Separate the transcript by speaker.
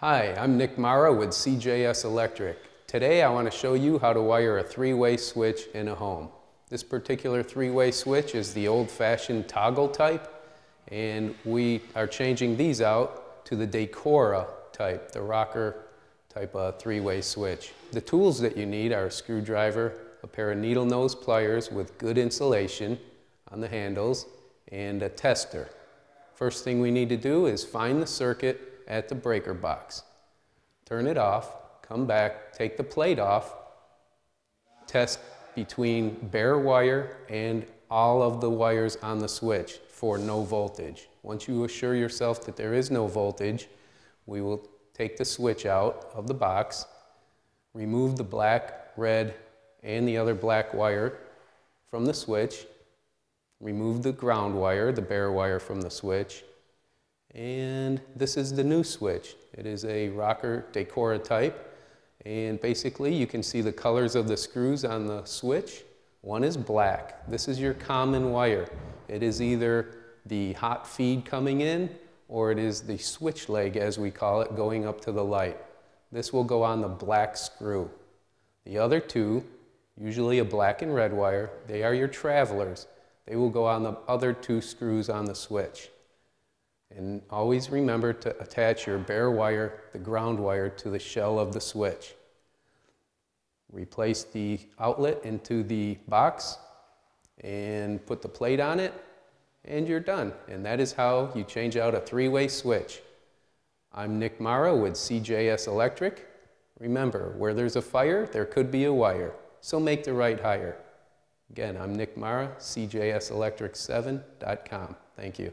Speaker 1: Hi, I'm Nick Marra with CJS Electric. Today I want to show you how to wire a three-way switch in a home. This particular three-way switch is the old-fashioned toggle type and we are changing these out to the Decora type, the rocker type of three-way switch. The tools that you need are a screwdriver, a pair of needle nose pliers with good insulation on the handles, and a tester. First thing we need to do is find the circuit at the breaker box. Turn it off, come back, take the plate off, test between bare wire and all of the wires on the switch for no voltage. Once you assure yourself that there is no voltage, we will take the switch out of the box, remove the black, red, and the other black wire from the switch, remove the ground wire, the bare wire from the switch, and this is the new switch. It is a rocker Decora type. And basically you can see the colors of the screws on the switch. One is black. This is your common wire. It is either the hot feed coming in or it is the switch leg as we call it going up to the light. This will go on the black screw. The other two, usually a black and red wire, they are your travelers. They will go on the other two screws on the switch. And always remember to attach your bare wire, the ground wire, to the shell of the switch. Replace the outlet into the box and put the plate on it and you're done. And that is how you change out a three-way switch. I'm Nick Marra with CJS Electric. Remember, where there's a fire, there could be a wire. So make the right hire. Again, I'm Nick Marra, CJSElectric7.com. Thank you.